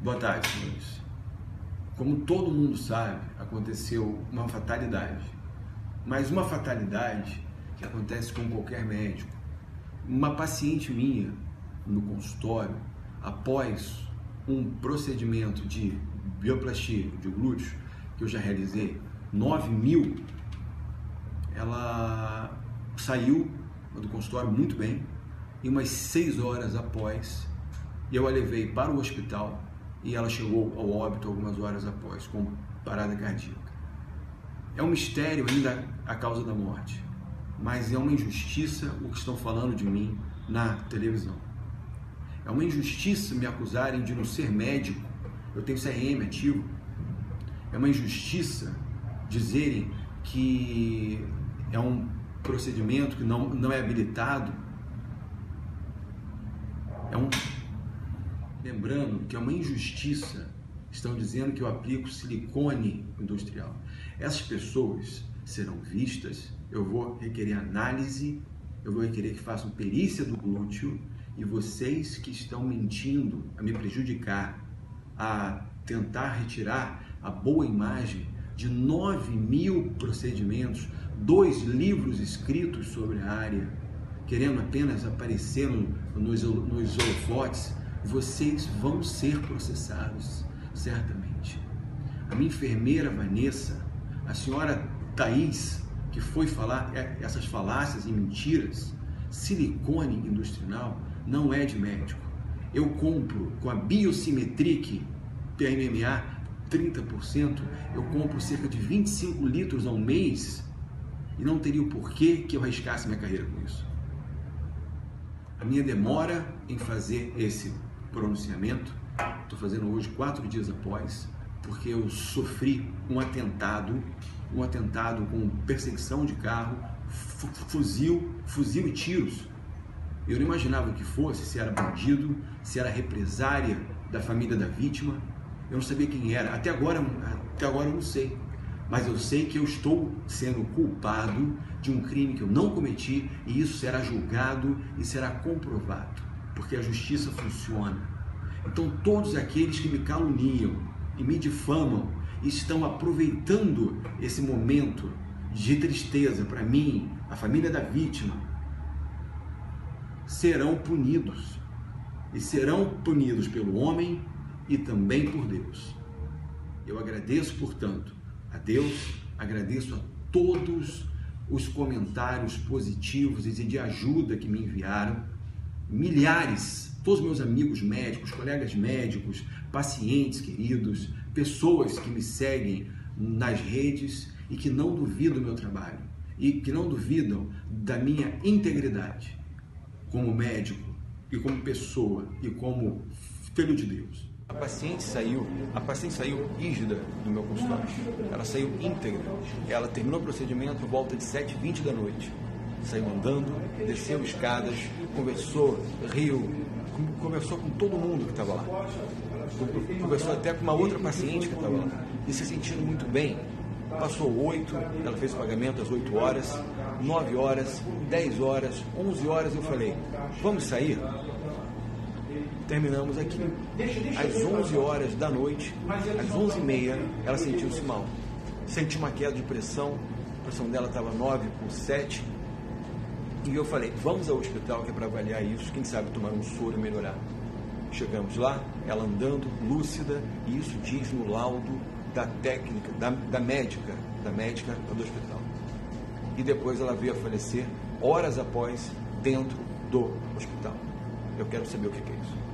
Boa tarde, senhores. Como todo mundo sabe, aconteceu uma fatalidade. Mas uma fatalidade que acontece com qualquer médico. Uma paciente minha no consultório, após um procedimento de bioplastia de glúteos, que eu já realizei, 9 mil, ela saiu do consultório muito bem e umas 6 horas após eu a levei para o hospital e ela chegou ao óbito algumas horas após, com parada cardíaca. É um mistério ainda a causa da morte, mas é uma injustiça o que estão falando de mim na televisão. É uma injustiça me acusarem de não ser médico, eu tenho CRM ativo. É uma injustiça dizerem que é um procedimento que não, não é habilitado. É um Lembrando que é uma injustiça, estão dizendo que eu aplico silicone industrial. Essas pessoas serão vistas, eu vou requerer análise, eu vou requerer que façam perícia do glúteo e vocês que estão mentindo a me prejudicar, a tentar retirar a boa imagem de 9 mil procedimentos, dois livros escritos sobre a área, querendo apenas aparecer nos, nos holofotes, vocês vão ser processados, certamente. A minha enfermeira Vanessa, a senhora Thaís, que foi falar essas falácias e mentiras, silicone industrial não é de médico. Eu compro com a Biosimetric PMMA 30%, eu compro cerca de 25 litros ao mês e não teria o porquê que eu arriscasse minha carreira com isso. A minha demora em fazer esse pronunciamento. Estou fazendo hoje quatro dias após, porque eu sofri um atentado, um atentado com perseguição de carro, fuzil, fuzil e tiros. Eu não imaginava o que fosse, se era bandido, se era represária da família da vítima. Eu não sabia quem era. Até agora, até agora eu não sei. Mas eu sei que eu estou sendo culpado de um crime que eu não cometi e isso será julgado e será comprovado porque a justiça funciona. Então, todos aqueles que me caluniam e me difamam estão aproveitando esse momento de tristeza para mim, a família da vítima, serão punidos. E serão punidos pelo homem e também por Deus. Eu agradeço, portanto, a Deus, agradeço a todos os comentários positivos e de ajuda que me enviaram milhares, todos meus amigos médicos, colegas médicos, pacientes queridos, pessoas que me seguem nas redes e que não duvidam do meu trabalho e que não duvidam da minha integridade como médico e como pessoa e como filho de Deus. A paciente saiu, a paciente saiu rígida do meu consultório. Ela saiu íntegra. Ela terminou o procedimento por volta de 7h20 da noite saiu andando, desceu escadas, conversou, riu, conversou com todo mundo que estava lá. Conversou até com uma outra paciente que estava lá. E se sentindo muito bem. Passou oito, ela fez o pagamento às 8 horas, 9 horas, 10 horas, 11 horas. Eu falei, vamos sair? Terminamos aqui. Às 11 horas da noite, às 11 e meia, ela sentiu-se mal. Sentiu uma queda de pressão, a pressão dela estava 9 por 7, e eu falei, vamos ao hospital que é para avaliar isso, quem sabe tomar um soro e melhorar. Chegamos lá, ela andando, lúcida, e isso diz no laudo da técnica, da, da médica, da médica do hospital. E depois ela veio a falecer horas após dentro do hospital. Eu quero saber o que é isso.